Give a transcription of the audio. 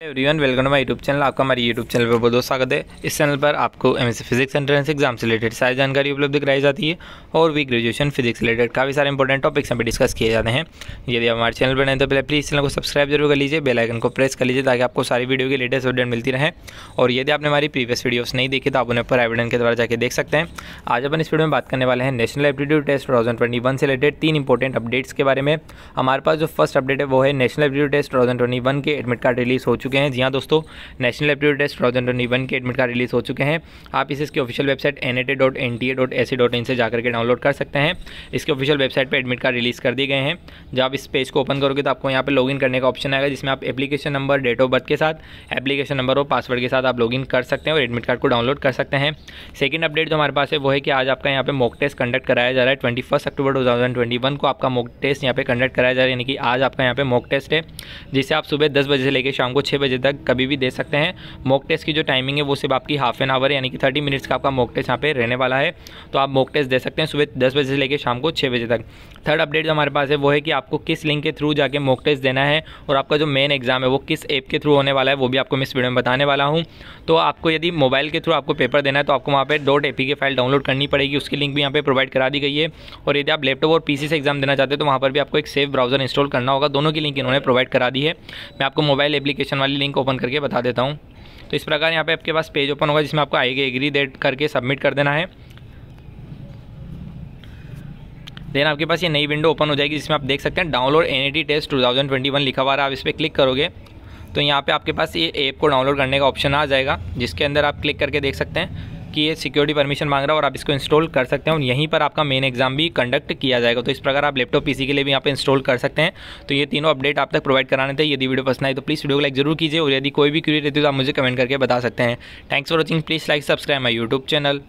Everyone welcome to my YouTube channel आपका हमारे YouTube channel पर बहुत बहुत स्वागत है। इस चैनल पर आपको M S physics entrance exam से रिलेटेड सारी जानकारी उपलब्ध कराई जाती है और भी ग्रेजुएशन फिजिक्स रिलेटेड काफ़ी सारे इंपॉर्टेंट टॉपिक्स पे डिस्कस किए जाते हैं। यदि आप हमारे चैनल पर नहीं तो पहले प्लीज़ चैनल को सब्सक्राइब ज़रूर कर लीजिए बेलाइकन को प्रेस कर लीजिए ताकि आपको सारी वीडियो की लेटेस्ट अपडेट मिलती रहे। और यदि आपने हमारी प्रीवियस वीडियोस नहीं देखी तो आप उन्हें पर एविडेंट के द्वारा जाकर देख सकते हैं। आज अपन इस वीडियो में बात करने वाले हैं नेशनल एप्टीट्यूड टेस्ट टू से रिलेटेड तीन इंपॉर्टेंट अपडेट्स के बारे में। हमारे पास जो फ़र्स्ट अपडेट है, वो है नेशनल एप्टीट्यूड टेस्ट टू के एडमिट कार्ड रिलीज़ हो चुके हैं। जी हाँ दोस्तों national aptitude test two thousand twenty one के एडमिट कार्ड रिलीज़ हो चुके हैं। आप इसे इसकी official website N A dot N T A dot A C dot in से जाकर के डाउनलोड कर सकते हैं। इसके ऑफिशियल वेबसाइट पर एडमिट कार्ड रिलीज़ कर दिए गए हैं। जब आप इस पेज को ओपन करोगे तो आपको यहाँ पर लॉगिन करने का ऑप्शन आएगा, जिसमें आप application number date of birth के साथ एप्लीकेशन नंबर और पासवर्ड के साथ आप लॉगिन कर सकते हैं और एडमिट कार्ड को डाउनलोड कर सकते हैं। सेकंड अपडेट जो हमारे पास है, वो है कि आज आपका यहाँ पे मॉक टेस्ट कंडक्ट कराया जा रहा है। Twenty first October two thousand twenty one को आपका मॉक टेस्ट यहाँ पे कंडक्ट कराया जा रहा है, यानी कि आज आपका यहाँ पे मॉक टेस्ट है, जिसे आप सुबह दस बजे से लेकर शाम को छः बजे तक कभी भी दे सकते हैं। मॉक टेस्ट की जो टाइमिंग है, वो सिर्फ़ आपकी हाफ़ एन आवर यानी कि थर्टी मिनट्स का आपका मॉक टेस्ट यहाँ पे रहने वाला है। तो आप मॉक टेस्ट दे सकते हैं सुबह दस बजे से लेकर शाम को छः बजे तक। थर्ड अपडेट जो हमारे पास है, वो है कि आपको किस लिंक के थ्रू जाके मॉक टेस्ट देना है और आपका जो मेन एग्ज़ाम है, वो किस ऐप के थ्रू होने वाला है, वो भी आपको मैं इस वीडियो में बताने वाला हूँ। तो आपको यदि मोबाइल के थ्रू आपको पेपर देना है तो आपको वहाँ पर डॉट ए की फ़ाइल डाउनलोड करनी पड़ेगी। उसकी लिंक भी यहाँ पे प्रोवाइड करा दी गई है। और यदि आप लैपटॉप और पीसी से एग्ज़ाम देना चाहते हैं तो वहाँ पर भी आपको एक सेफ़ ब्राउज़र इंस्टॉल करना होगा। दोनों की लिंक इन्होंने प्रोवाइड करा दी है। मैं आपको मोबाइल एप्लीकेशन वाली लिंक ओपन करके बता देता हूँ। तो इस प्रकार यहाँ पे आपके पास पेज ओपन होगा जिसमें आपको आएगी एग्री डेट करके सबमिट कर देना है। देन आपके पास ये नई विंडो ओपन हो जाएगी जिसमें आप देख सकते हैं डाउनलोड एन टेस्ट 2021 लिखा हुआ है। आप इस पर क्लिक करोगे तो यहाँ पर आपके पास ये ऐप को डाउनलोड करने का ऑप्शन आ जाएगा, जिसके अंदर आप क्लिक करके देख सकते हैं। कि ये सिक्योरिटी परमिशन मांग रहा है और आप इसको इंस्टॉल कर सकते हैं और यहीं पर आपका मेन एग्ज़ाम भी कंडक्ट किया जाएगा। तो इस प्रकार आप लैपटॉप पीसी के लिए भी यहाँ पर इंस्टॉल कर सकते हैं। तो ये तीनों अपडेट आप तक प्रोवाइड कराने थे। यदि वीडियो पसंद आए तो प्लीज़ वीडियो को लाइक ज़रूर कीजिए और यदि कोई भी क्यूरी रहती है तो आप मुझे कमेंट करके बता सकते हैं। Thanks for watching please like subscribe my YouTube channel